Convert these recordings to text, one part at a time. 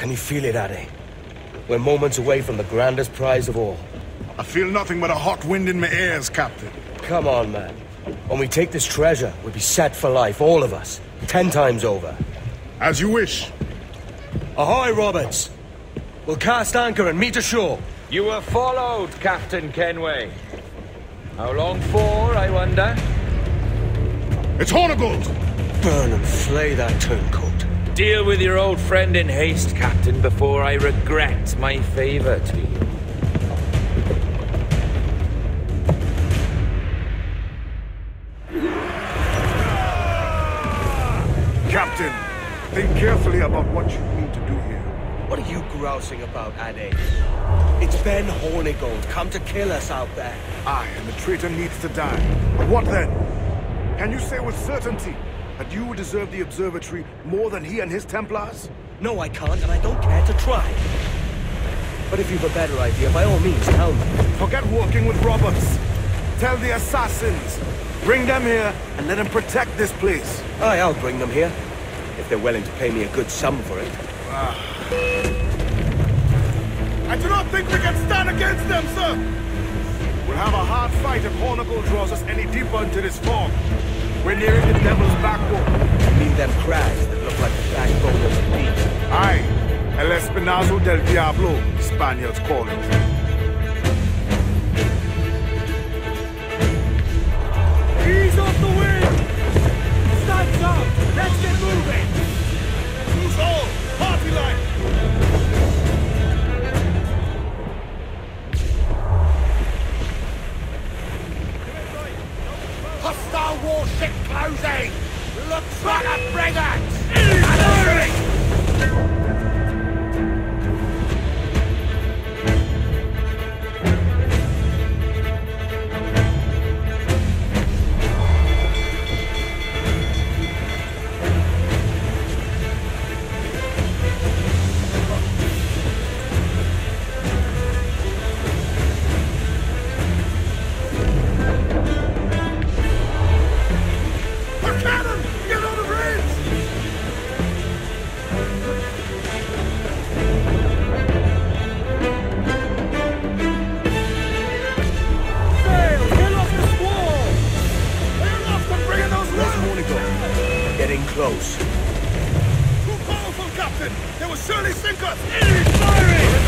Can you feel it, Adé? We're moments away from the grandest prize of all. I feel nothing but a hot wind in my ears, Captain. Come on, man. When we take this treasure, we'll be set for life, all of us. Ten times over. As you wish. Ahoy, Roberts! We'll cast anchor and meet ashore. You were followed, Captain Kenway. How long for, I wonder? It's Hornigold! Burn and flay that turncoat. Deal with your old friend in haste, Captain, before I regret my favor to you. Captain, think carefully about what you need to do here. What are you grousing about, Adé? It's Ben Hornigold, come to kill us out there. Aye, and the traitor needs to die. But what then? Can you say with certainty that you deserve the observatory more than he and his Templars? No, I can't, and I don't care to try. But if you've a better idea, by all means, tell me. Forget working with Roberts. Tell the assassins. Bring them here and let them protect this place. Aye, I'll bring them here. If they're willing to pay me a good sum for it. Ah. I do not think we can stand against them, sir! We'll have a hard fight if Hornigold draws us any deeper into this fog. We're nearing the Devil's Backbone. I mean them crags that look like the backbone of the beast. Aye, El Espinazo del Diablo, the Spaniards call it. Ease off the wind! Stunts up! Let's get will surely sink us! Enemy Firing!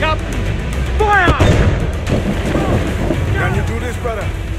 Captain! Fire! Can you do this, brother?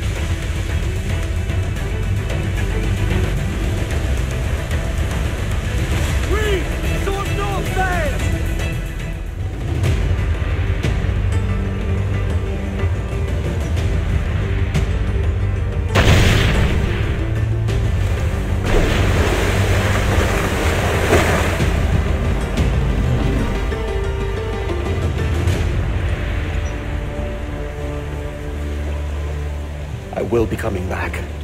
Will be coming back.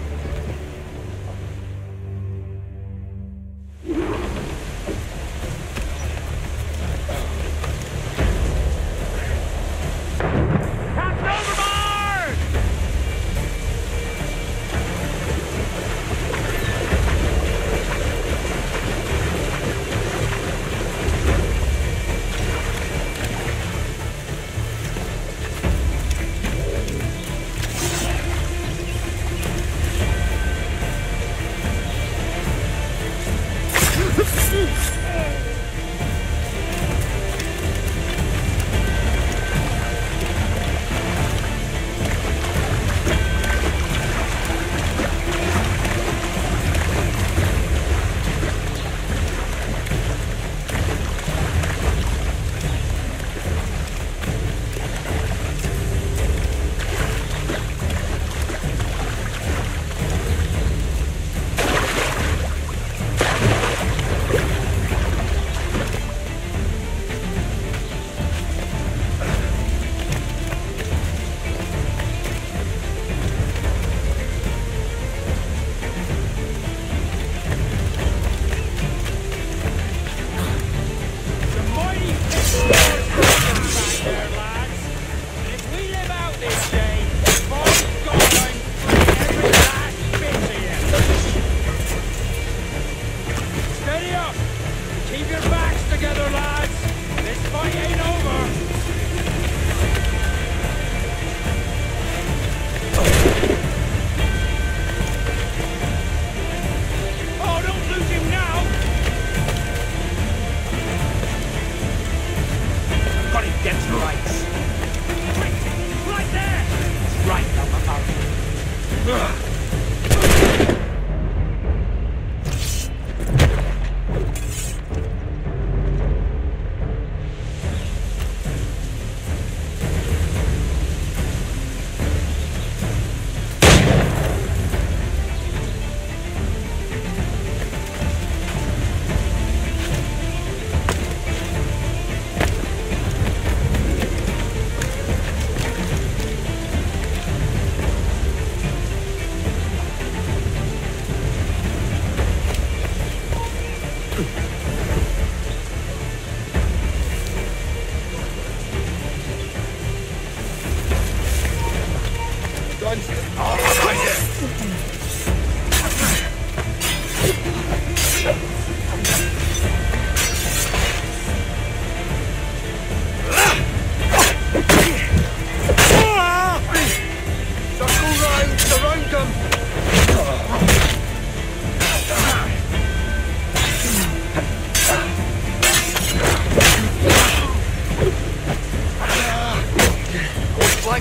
You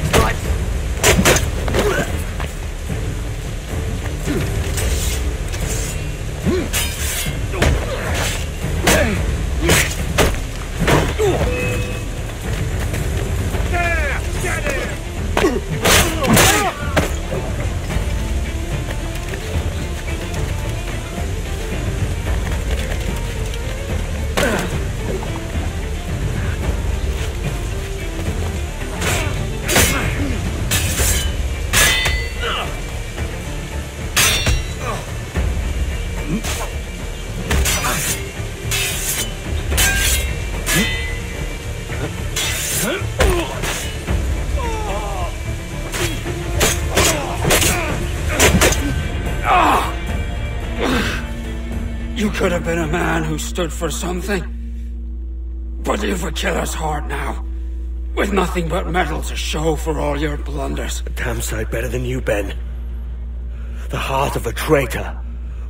could have been a man who stood for something. But you've a killer's heart now. With nothing but metal to show for all your blunders. A damn sight better than you, Ben. The heart of a traitor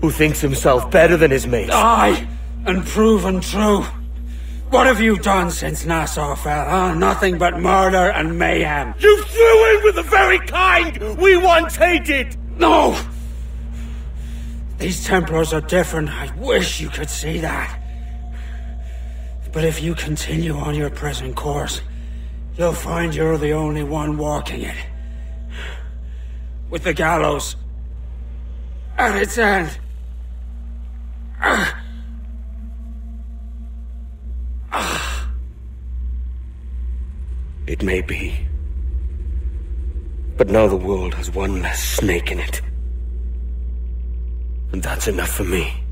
who thinks himself better than his mates. Aye, and proven true. What have you done since Nassau fell, huh? Nothing but murder and mayhem. You threw in with the very kind we once hated! No! These Templars are different. I wish you could see that. But if you continue on your present course, you'll find you're the only one walking it. With the gallows at its end. It may be. But now the world has one less snake in it. And that's enough for me.